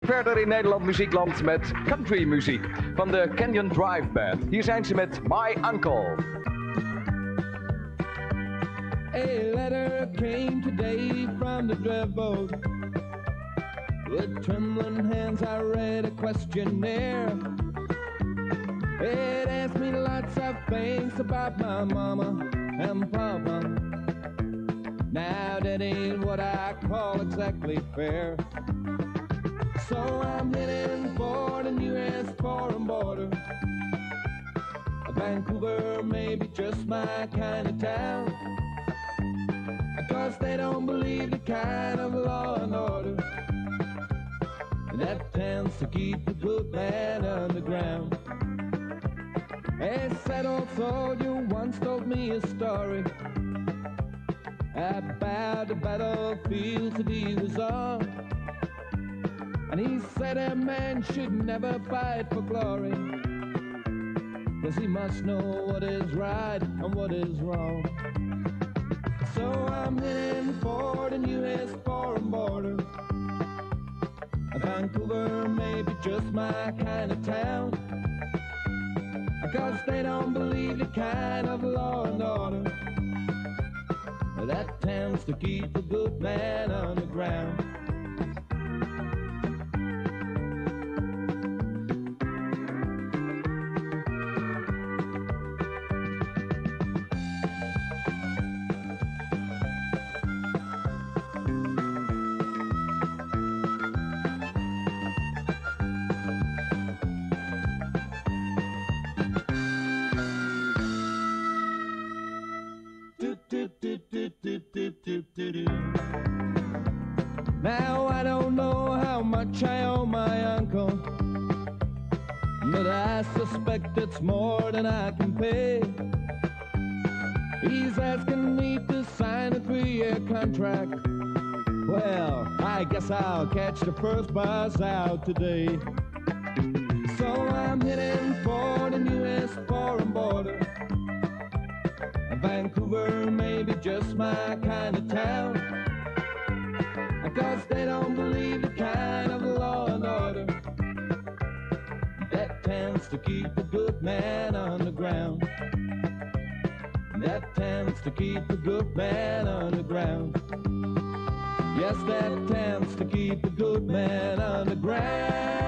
Verder in Nederland muziekland met country muziek van de Canyon Drive Band. Hier zijn ze met My Uncle. A letter came today from the dreadboat. With trembling hands I read a questionnaire. It asked me lots of things about my mama and papa. Now that ain't what I call exactly fair. So I'm heading for the U.S. foreign border. Vancouver may be just my kind of town. Cause they don't believe the kind of law and order that tends to keep the good man underground. A settled soldier once told me a story about the battlefields that he was on. And he said a man should never fight for glory. Cause he must know what is right and what is wrong. So I'm heading for the U.S. foreign border. Vancouver may be just my kind of town. Cause they don't believe the kind of law and order that tends to keep a good man underground. Now I don't know how much I owe my uncle, but I suspect it's more than I can pay. He's asking me to sign a three-year contract. Well, I guess I'll catch the first bus out today. So I'm heading for my kind of town. Cause they don't believe the kind of law and order that tends to keep a good man underground. That tends to keep a good man underground. Yes, that tends to keep a good man underground.